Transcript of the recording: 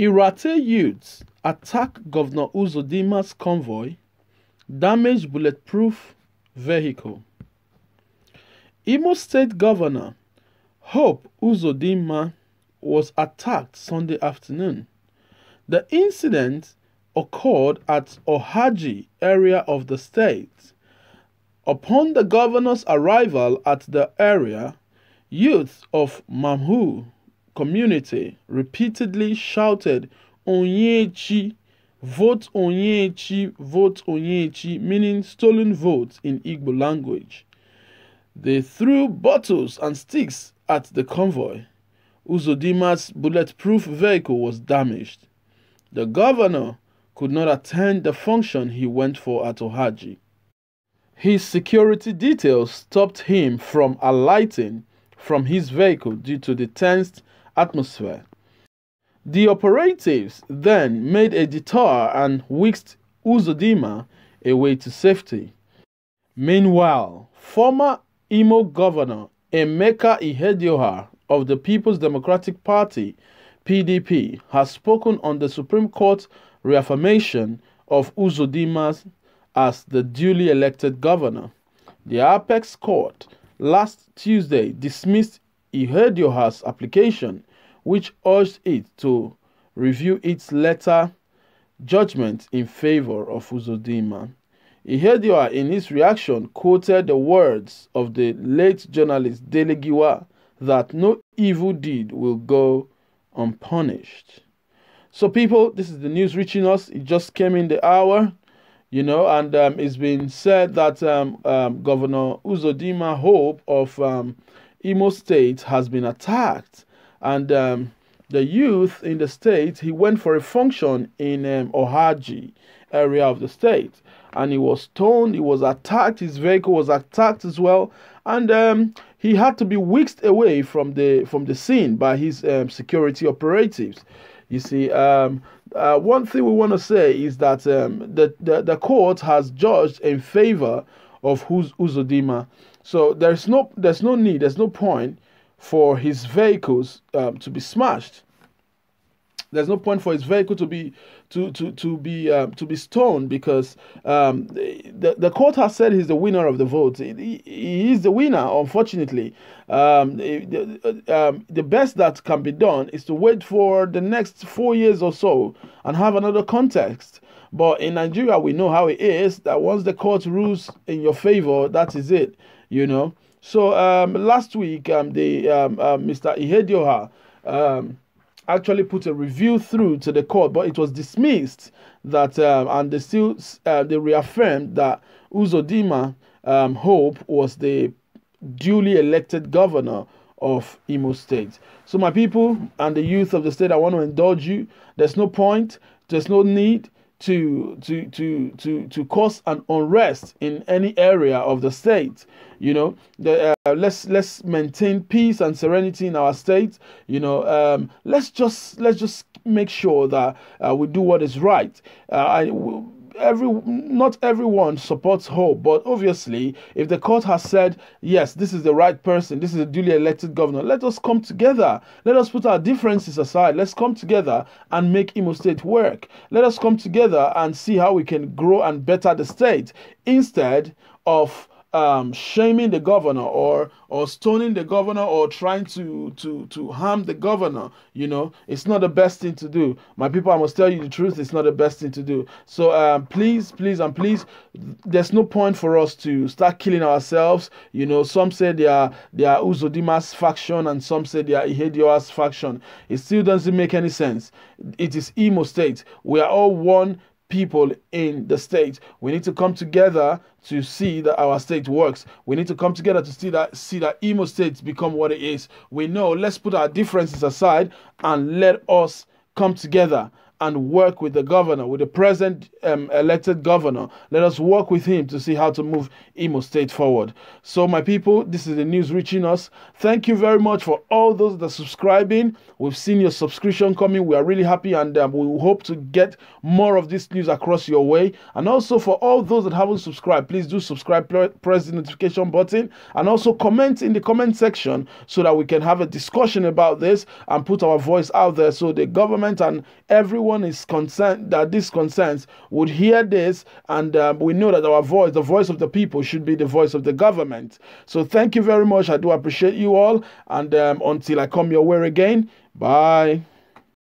Irate youths attack Governor Uzodinma's convoy, damage bulletproof vehicle. Imo State Governor Hope Uzodinma was attacked Sunday afternoon. The incident occurred at Ohaji area of the state. Upon the governor's arrival at the area, youths of Mmahu community repeatedly shouted Onyechi, vote Onyechi, vote Onyechi, meaning stolen votes in Igbo language. They threw bottles and sticks at the convoy. Uzodinma's bulletproof vehicle was damaged. The governor could not attend the function he went for at Ohaji. His security details stopped him from alighting from his vehicle due to the tensed atmosphere. The operatives then made a detour and whisked Uzodinma away to safety. Meanwhile, former Imo Governor Emeka Ihedioha of the People's Democratic Party PDP has spoken on the Supreme Court reaffirmation of Uzodinma as the duly elected governor. The Apex Court last Tuesday dismissed Ihedioha's application which urged it to review its letter judgment in favor of Uzodinma. Ihedioha, in his reaction, quoted the words of the late journalist Dele Giwa that no evil deed will go unpunished. So, people, this is the news reaching us. It just came in the hour, you know, and um, it's been said that um, um, Governor Uzodinma Hope of um, Imo State has been attacked and um, the youth in the state he went for a function in um, Ohaji area of the state. And he was stoned he was attacked his vehicle was attacked as well. And um, he had to be whisked away from the from the scene by his um, security operatives. You see um, uh, one thing we want to say is that um, the, the, the court has judged in favor of Uz- Uzodinma so there's no there's no need there's no point for his vehicles um, to be smashed. There's no point for his vehicle to be to to to be um, to be stoned because um, the the court has said he's the winner of the vote. He, he is the winner, unfortunately. Um, the, um, the best that can be done is to wait for the next four years or so and have another context. But in Nigeria, we know how it is that once the court rules in your favor, that is it. You know. So um, last week, um, the um, uh, Mr. Ihedioha um, actually put a review through to the court, but it was dismissed. That um, and they still uh, they reaffirmed that Uzodinma um, Hope was the duly elected governor of Imo State. So my people and the youth of the state, I want to indulge you. There's no point. There's no need to to to to to cause an unrest in any area of the state you know? The, uh, let's let's maintain peace and serenity in our state you know? Um, let's just let's just make sure that uh, we do what is right. Uh, I, every not everyone supports hope but obviously if the court has said yes this is the right person this is a duly elected governor let us come together. Let us put our differences aside. Let's come together and make imo state work. Let us come together and see how we can grow and better the state instead of um, shaming the governor or or stoning the governor or trying to to to harm the governor you know it's not the best thing to do. My people i must tell you the truth it's not the best thing to do. So um, please please and please there's no point for us to start killing ourselves. You know some say they are they are uzodinma's faction and some say they are ihedioha's faction. It still doesn't make any sense. It is imo state. We are all one people in the state. We need to come together to see that our state works. We need to come together to see that see that Imo State become what it is. We know. Let's put our differences aside and let us come together and work with the governor, with the present um, elected governor. Let us work with him to see how to move Imo State forward. So, my people, this is the news reaching us. Thank you very much for all those that are subscribing. We've seen your subscription coming. We are really happy and um, we hope to get more of this news across your way. And also, for all those that haven't subscribed, please do subscribe, press the notification button, and also comment in the comment section so that we can have a discussion about this and put our voice out there so the government and everyone is concerned that this concerns would hear this and um, we know that our voice the voice of the people should be the voice of the government. So thank you very much. I do appreciate you all. And um, until i come your way again bye